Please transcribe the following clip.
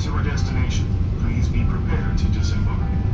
To your destination. Please be prepared to disembark.